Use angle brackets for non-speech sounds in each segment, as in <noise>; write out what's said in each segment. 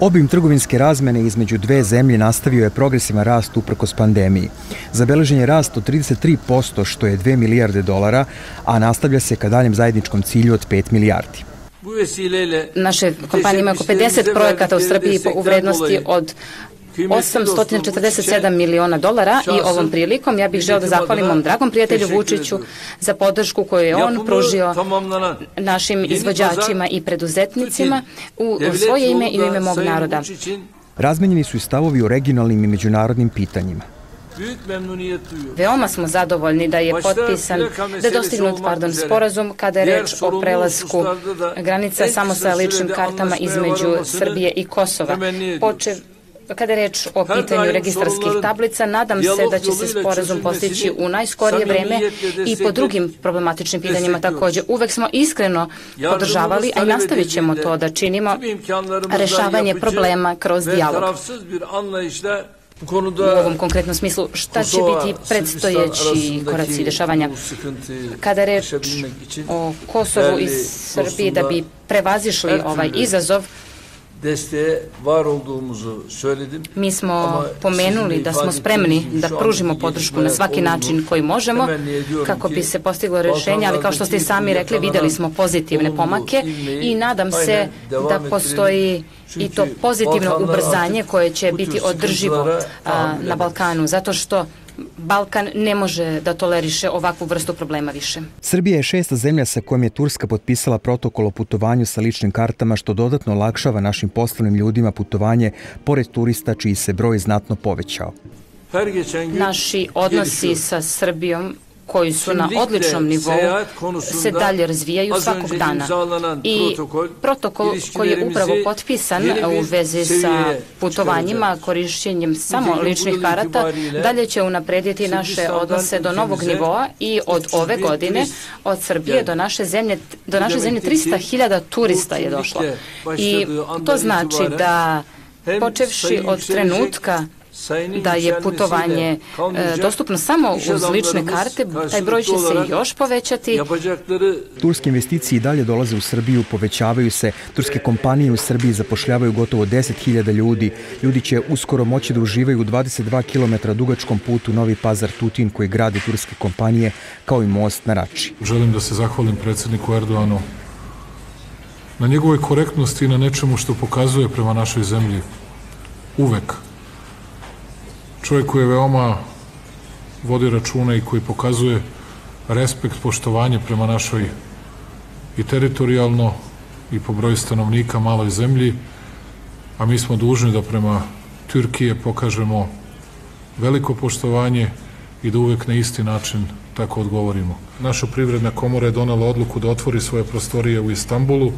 Obim trgovinske razmene između dve zemlje nastavio je progresivan rast uprkos pandemiji. Zabeležen je rast od 33%, što je 2 milijarde dolara, a nastavlja se ka daljem zajedničkom cilju od 5 milijardi. Naše kompanije imaju oko 50 projekata u Srbiji u vrednosti od 847 miliona dolara i ovom prilikom ja bih želeo da zahvalim mom dragom prijatelju Vučiću za podršku koju je on pružio našim izvođačima i preduzetnicima u svoje ime i u ime mog naroda. Razmenjeni su i stavovi o regionalnim i međunarodnim pitanjima. Veoma smo zadovoljni da je potpisan, da je dostignut pardon, sporazum kada je reč o prelasku granica samo sa ličnim kartama između Srbije i Kosova. Počev Kada je reč o pitanju registarskih tablica, nadam se da će se sporazum postići u najskorije vreme i po drugim problematičnim pitanjima takođe. Uvek smo iskreno podržavali, a i nastavit ćemo to da činimo, rešavanje problema kroz dijalog. U ovom konkretnom smislu, šta će biti predstojeći koraci dešavanja? Kada je reč o Kosovu i Srbiji, da bi prevazišli ovaj izazov, desteğe var olduğumuzu söyledim. Mi smo pomenuli da smo spremni da pružimo podršku na svaki način koji možemo kako bi se postiglo rešenje, ali kao što ste i sami rekli, videli smo pozitivne pomake i nadam se da postoji i to pozitivno ubrzanje koje će biti održivo na Balkanu, zato što Balkan ne može da toleriše ovakvu vrstu problema više. Srbija je šesta zemlja sa kojom je Turska potpisala protokol o putovanju sa ličnim kartama što dodatno olakšava našim poslovnim ljudima putovanje pored turista čiji se broj znatno povećao. Naši odnosi sa Srbijom koji su na odličnom nivou se dalje razvijaju svakog dana. I protokol koji je upravo potpisan u vezi sa putovanjima, korišćenjem samo ličnih karata, dalje će unaprediti naše odnose do novog nivoa i od ove godine od Srbije do naše zemlje, do naše zemlje 300.000 turista je došlo. I to znači da počevši od trenutka da je putovanje e, dostupno samo uz lične karte, taj broj će se još povećati. Turske investicije i dalje dolaze u Srbiju, povećavaju se. Turske kompanije u Srbiji zapošljavaju gotovo 10.000 ljudi. Ljudi će uskoro moći da uživaju u 22 km dugačkom putu Novi Pazar Tutin koji grade turske kompanije kao i most na Rači. Želim da se zahvalim predsedniku Erdoanu na njegovoj korektnosti i na nečemu što pokazuje prema našoj zemlji uvek čovjek koji je veoma vodi računa i koji pokazuje respekt, poštovanje prema našoj i teritorijalno i po broju stanovnika maloj zemlji, a mi smo dužni da prema Turkije pokažemo veliko poštovanje i da uvek na isti način tako odgovorimo. Naša privredna komora je donela odluku da otvori svoje prostorije u Istanbulu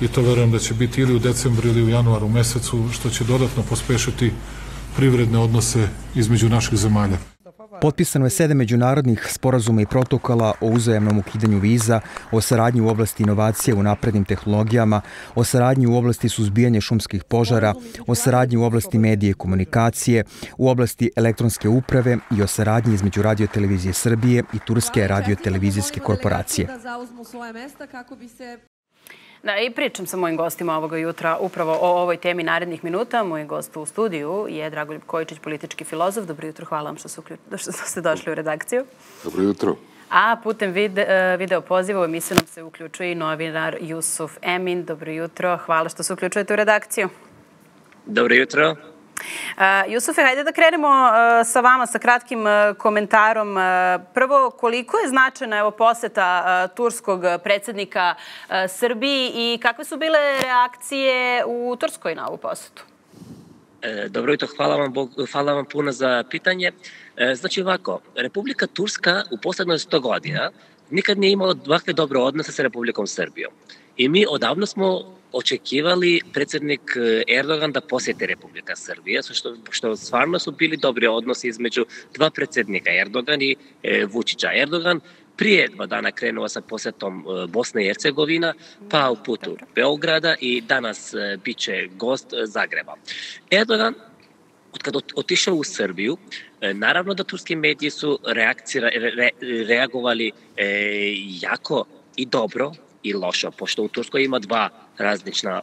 i to verujem da će biti ili u decembru ili u januaru mesecu, što će dodatno pospešiti privredne odnose između naših zemalja. Potpisano je sedam međunarodnih sporazuma i protokola o uzajemnom ukidanju viza, o saradnji u oblasti inovacije u naprednim tehnologijama, o saradnji u oblasti suzbijanja šumskih požara, o saradnji u oblasti medije i komunikacije, u oblasti elektronske uprave i o saradnji između radiotelevizije Srbije i Turske radiotelevizijske korporacije. Da, i pričam sa mojim gostima ovoga jutra upravo o ovoj temi narednih minuta. Moj gost u studiju je Dragoljub Kojičić, politički filozof. Dobro jutro, hvala vam što, su, <laughs> što ste došli u redakciju. Dobro jutro. A putem vide, video poziva u emisiju nam se uključuje i novinar Jusuf Emin. Dobro jutro, hvala što se uključujete u redakciju. Dobro jutro. Jusufe, hajde da krenemo sa vama sa kratkim komentarom. Prvo, koliko je značajna evo, poseta turskog predsednika Srbiji i kakve su bile reakcije u Turskoj na ovu posetu? E, dobro jutro, hvala vam, Bog, hvala vam puno za pitanje. E, znači ovako, Republika Turska u poslednoj 100 godina nikad nije imala ovakve dobre odnose sa Republikom Srbijom. I mi odavno smo očekivali predsednik e, Erdogan da posjeti Republika Srbija, što, što stvarno su bili dobri odnosi između dva predsednika, Erdogan i e, Vučića. Erdogan prije dva dana krenuo sa posjetom e, Bosne i Hercegovina, pa u putu Beograda i danas biće gost Zagreba. Erdogan od kada otišao u Srbiju, naravno da turski mediji su reakcija, re, reagovali e, jako i dobro i lošo, pošto u Turskoj ima dva različna,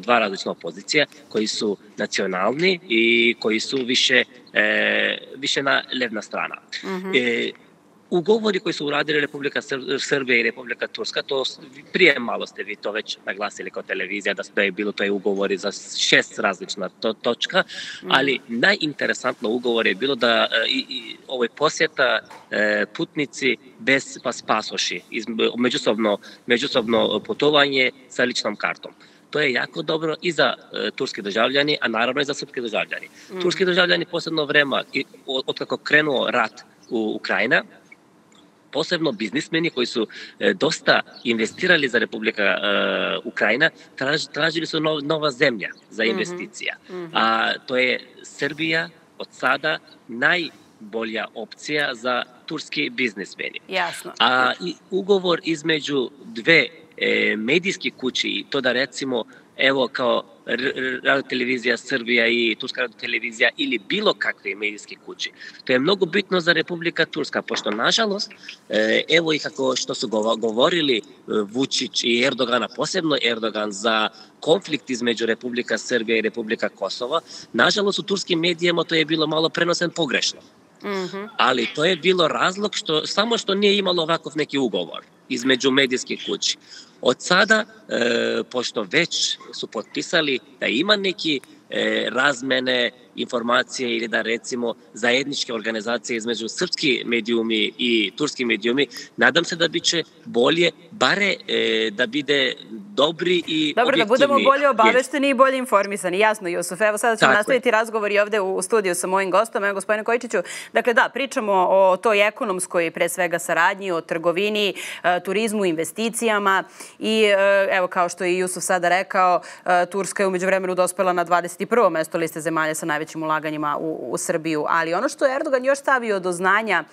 dva različna opozicija koji su nacionalni i koji su više, e, više na levna strana. Mm -hmm. e, ugovori koji su uradili Republika Srbija i Republika Turska, to prije malo ste vi to već naglasili kao televizija, da je bilo to je ugovori za šest različna to, točka, mhm. ali najinteresantno ugovor je bilo da i, i ovoj posjeta e, putnici bez pas pasoši, iz, međusobno, međusobno putovanje sa ličnom kartom. To je jako dobro i za e, turski državljani, a naravno i za srpski državljani. Mm. Turski državljani posebno vrema, od kako krenuo rat u Ukrajina, posebno biznismeni koji su e, dosta investirali za Republika e, Ukrajina, traž, tražili su nov, nova zemlja za mhm. investicija. Mm -hmm. A to je Srbija od sada najbolja opcija za turski biznismeni. Jasno. A i ugovor između dve e, medijske kući i to da recimo evo kao radio televizija Srbija i Turska radio televizija ili bilo kakve medijske kuće. To je mnogo bitno za Republika Turska, pošto nažalost, e, evo i kako što su govorili e, Vučić i Erdogana, posebno Erdogan za konflikt između Republika Srbija i Republika Kosova, nažalost u turskim medijama to je bilo malo prenosen pogrešno. Mm -hmm. Ali to je bilo razlog što samo što nije imalo ovakav neki ugovor između medijskih kući. Od sada, e, pošto već su potpisali da ima neki e, razmene informacije ili da recimo zajedničke organizacije između srpski medijumi i turski medijumi, nadam se da biće bolje, bare e, da bide dobri i Dobro, da budemo bolje obavešteni i bolje informisani. Jasno, Jusuf. Evo sada ćemo Tako nastaviti je. razgovor i ovde u studiju sa mojim gostom, evo gospodine Kojičiću. Dakle, da, pričamo o toj ekonomskoj, pre svega, saradnji, o trgovini, e, turizmu, investicijama i e, evo, kao što je Jusuf sada rekao, e, Turska je umeđu vremenu dospela na 21. mesto liste zemalja sa najvećim ulaganjima u, u Srbiju. Ali ono što je Erdogan još stavio do znanja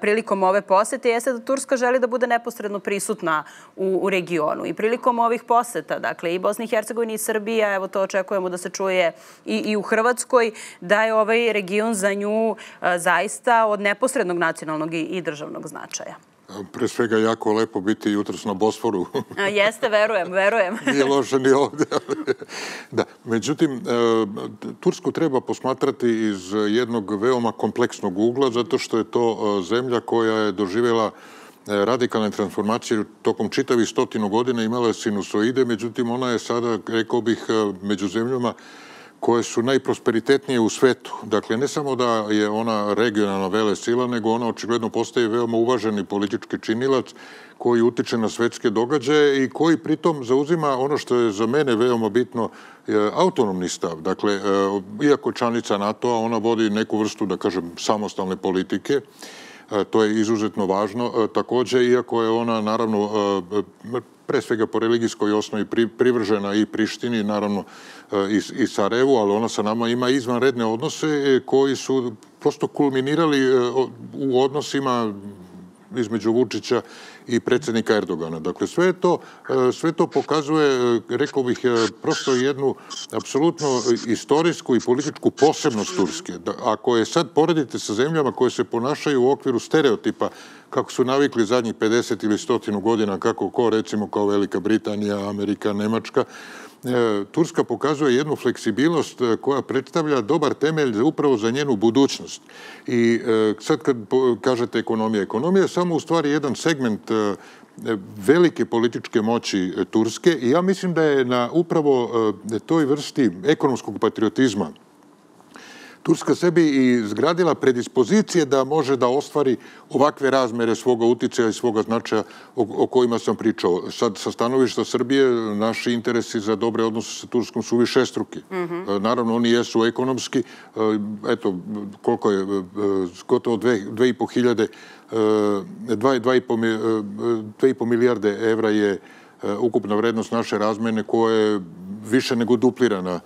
prilikom ove posete jeste da Turska želi da bude neposredno prisutna u, u regionu. I prilikom ovih poseta, dakle i Bosni i Hercegovini i Srbija, evo to očekujemo da se čuje i, i u Hrvatskoj, da je ovaj region za nju a, zaista od neposrednog nacionalnog i, i državnog značaja. Pre svega jako lepo biti jutros na Bosforu. A, jeste, verujem, verujem. <laughs> Nije loše ni ovde. <laughs> da. Međutim, e, Tursku treba posmatrati iz jednog veoma kompleksnog ugla, zato što je to e, zemlja koja je doživjela E, radikalne transformacije tokom čitavih stotinu godina imala je sinusoide, međutim ona je sada, rekao bih, e, među zemljama koje su najprosperitetnije u svetu. Dakle, ne samo da je ona regionalna vele sila, nego ona očigledno postaje veoma uvaženi politički činilac koji utiče na svetske događaje i koji pritom zauzima ono što je za mene veoma bitno autonomni stav. Dakle, e, iako članica NATO-a, ona vodi neku vrstu, da kažem, samostalne politike E, to je izuzetno važno. E, takođe, iako je ona, naravno, e, pre svega po religijskoj osnovi privržena i Prištini, naravno i, i Sarajevu, ali ona sa nama ima izvanredne odnose koji su prosto kulminirali u odnosima između Vučića i predsednika Erdogana. Dakle, sve to, e, sve to pokazuje, e, rekao bih, e, prosto jednu apsolutno istorijsku i političku posebnost Turske. Da, ako je sad poredite sa zemljama koje se ponašaju u okviru stereotipa kako su navikli zadnjih 50 ili 100 godina, kako ko, recimo, kao Velika Britanija, Amerika, Nemačka, Turska pokazuje jednu fleksibilnost e, koja predstavlja dobar temelj upravo za njenu budućnost. I e, sad kad kažete ekonomija, ekonomija je samo u stvari jedan segment velike političke moći Turske i ja mislim da je na upravo toj vrsti ekonomskog patriotizma Turska sebi i zgradila predispozicije da može da ostvari ovakve razmere svoga uticaja i svoga značaja o, o kojima sam pričao. Sad, sa stanovišta Srbije, naši interesi za dobre odnose sa Turskom su više struki. Mm -hmm. Naravno, oni jesu ekonomski. E, eto, koliko je, e, gotovo dve, dve i po hiljade, dva, dva, i po, dve i po milijarde evra je ukupna vrednost naše razmene koja je više nego duplirana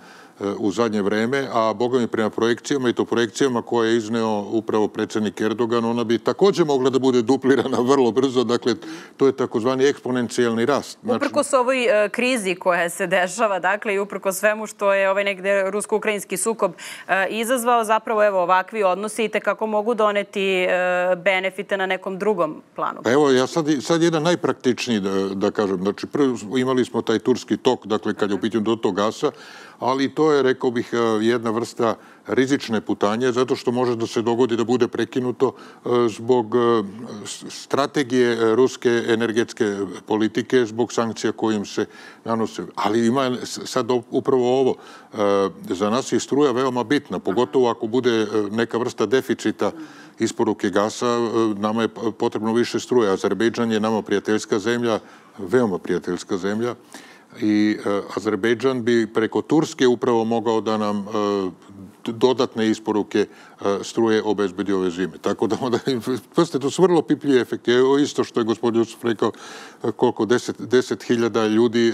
u zadnje vreme, a boga mi prema projekcijama i to projekcijama koje je izneo upravo predsednik Erdogan, ona bi takođe mogla da bude duplirana <laughs> vrlo brzo, dakle to je takozvani eksponencijalni rast. Znači... Uprkos ovoj uh, krizi koja se dešava, dakle i uprko svemu što je ovaj negde rusko-ukrajinski sukob uh, izazvao, zapravo evo ovakvi odnosi i tekako mogu doneti uh, benefite na nekom drugom planu. Pa evo, ja sad, sad jedan najpraktičniji da, da kažem, znači prvo imali smo taj turski tok, dakle kad je u pitanju do tog gasa, ali to je, rekao bih, e, jedna vrsta rizične putanje, zato što može da se dogodi da bude prekinuto e, zbog e, strategije ruske energetske politike, zbog sankcija kojim se nanose. Ali ima sad upravo ovo. Za nas je struja veoma bitna, pogotovo ako bude neka vrsta deficita isporuke gasa, nama je potrebno više struje. Azerbejdžan je nama prijateljska zemlja, veoma prijateljska zemlja i e, Azerbejdžan bi preko Turske upravo mogao da nam e, dodatne isporuke struje obezbedi ove zime. Tako da onda, <laughs> pazite, to su vrlo pipljivi efekti. Evo isto što je gospodin Jusuf rekao, koliko, deset, deset hiljada ljudi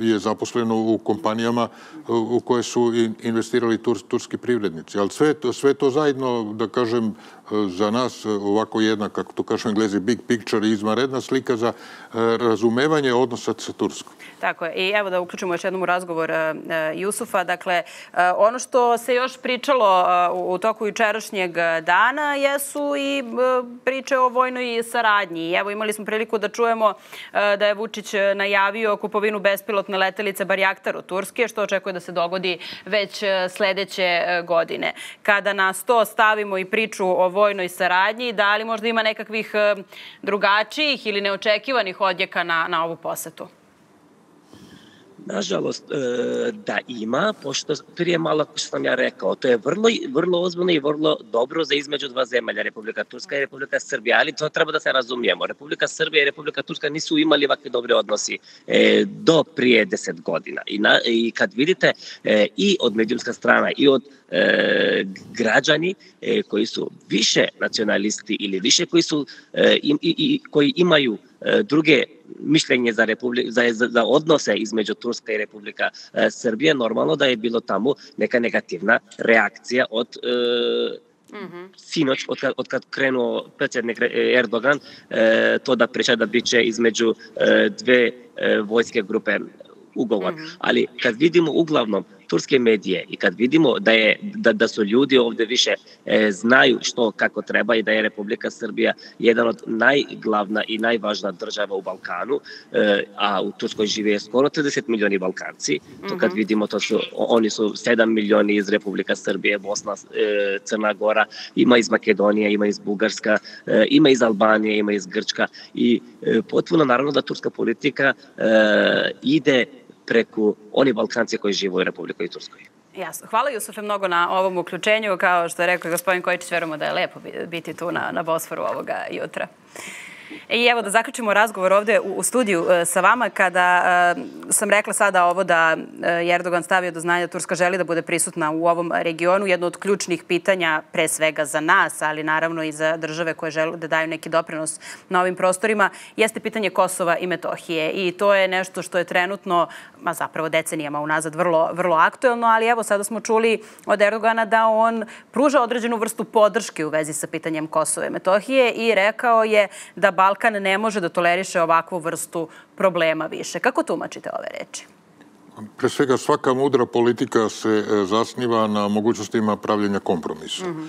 je zaposleno u kompanijama u koje su investirali turski privrednici. Ali sve to, sve to zajedno, da kažem, za nas ovako jedna, kako to kažu englezi, big picture, izvanredna slika za razumevanje odnosa sa Turskom. Tako je. I evo da uključimo još jednom u razgovor Jusufa. Dakle, ono što se još pričalo u toku jučerašnjeg dana jesu i priče o vojnoj saradnji. Evo imali smo priliku da čujemo da je Vučić najavio kupovinu bespilotne letelice Barjaktar u Turske, što očekuje da se dogodi već sledeće godine. Kada na sto stavimo i priču o vojnoj saradnji, da li možda ima nekakvih drugačijih ili neočekivanih odjeka na, na ovu posetu? Nažalost, e, da ima, pošto prije malo što sam ja rekao, to je vrlo, vrlo ozbiljno i vrlo dobro za između dva zemalja, Republika Turska i Republika Srbija, ali to treba da se razumijemo. Republika Srbija i Republika Turska nisu imali ovakve dobre odnosi e, do prije deset godina. I, na, i kad vidite e, i od medijumska strana i od e, građani e, koji su više nacionalisti ili više koji su e, i, i, koji imaju друге мислење за република за, за, за односе измеѓу Турска и Република Србија нормално да е било таму нека негативна реакција од е, Mm -hmm. Синоч, откад, откад кренуо председник Ердоган, е, то да преча да биче измеѓу е, две е, војске групе уговор. Mm -hmm. Али, кад видимо, углавном, turske medije i kad vidimo da, je, da, da su ljudi ovde više e, znaju što kako treba i da je Republika Srbija jedan od najglavna i najvažna država u Balkanu, e, a u Turskoj žive skoro 30 milioni Balkanci, to kad mhm. vidimo to su, oni su 7 milioni iz Republika Srbije, Bosna, e, Crna Gora, ima iz Makedonije, ima iz Bugarska, e, ima iz Albanije, ima iz Grčka i e, potpuno naravno da turska politika e, ide preko oni Balkanci koji žive u Republikoj Turskoj. Jasno. Hvala Jusufe mnogo na ovom uključenju. Kao što je rekao gospodin Kojičić, verujemo da je lepo biti tu na, na Bosforu ovoga jutra. I evo da zaključimo razgovor ovde u, u studiju e, sa vama kada e, sam rekla sada ovo da je Erdogan stavio do znanja da Turska želi da bude prisutna u ovom regionu. Jedno od ključnih pitanja, pre svega za nas, ali naravno i za države koje žele da daju neki doprinos na ovim prostorima, jeste pitanje Kosova i Metohije. I to je nešto što je trenutno, ma zapravo decenijama unazad, vrlo, vrlo aktuelno, ali evo sada smo čuli od Erdogana da on pruža određenu vrstu podrške u vezi sa pitanjem Kosova i Metohije i rekao je da Balkan ne može da toleriše ovakvu vrstu problema više. Kako tumačite ove reči? Pre svega, svaka mudra politika se e, zasniva na mogućnostima pravljenja kompromisa. Mm -hmm.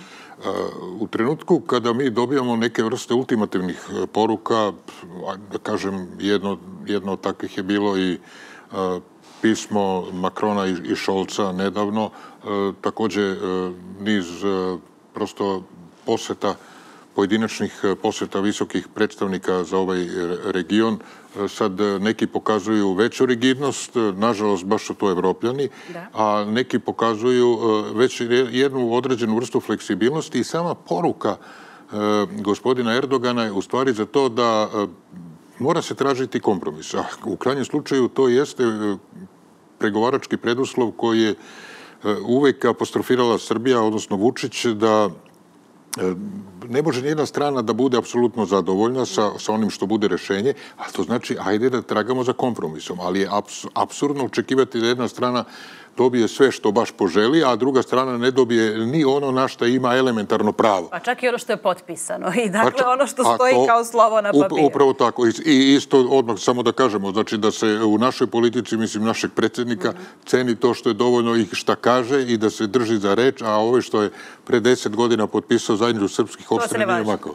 U trenutku kada mi dobijamo neke vrste ultimativnih e, poruka, da kažem, jedno, jedno od takvih je bilo i pismo Makrona i Šolca nedavno, takođe niz prosto poseta pojedinačnih e, poseta visokih predstavnika za ovaj region. E, sad e, neki pokazuju veću rigidnost, nažalost baš su to evropljani, da. a neki pokazuju već jednu određenu vrstu fleksibilnosti i sama poruka gospodina Erdogana je u stvari za to da mora se tražiti kompromis. A u krajnjem slučaju to jeste pregovarački preduslov koji je uvek apostrofirala Srbija, odnosno Vučić, da E, ne može nijedna strana da bude apsolutno zadovoljna sa, sa onim što bude rešenje, a to znači ajde da tragamo za kompromisom, ali je abs, absurdno očekivati da jedna strana dobije sve što baš poželi, a druga strana ne dobije ni ono na što ima elementarno pravo. Pa čak i ono što je potpisano i dakle pa, ono što stoji to, kao slovo na papiru. Upravo tako. I isto odmah samo da kažemo, znači da se u našoj politici, mislim našeg predsjednika, mm -hmm. ceni to što je dovoljno i šta kaže i da se drži za reč, a ovo što je pre deset godina potpisao zajednicu srpskih opština nije makao.